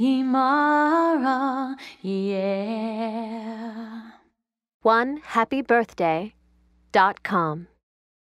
Imara, yeah. One happy birthday dot com.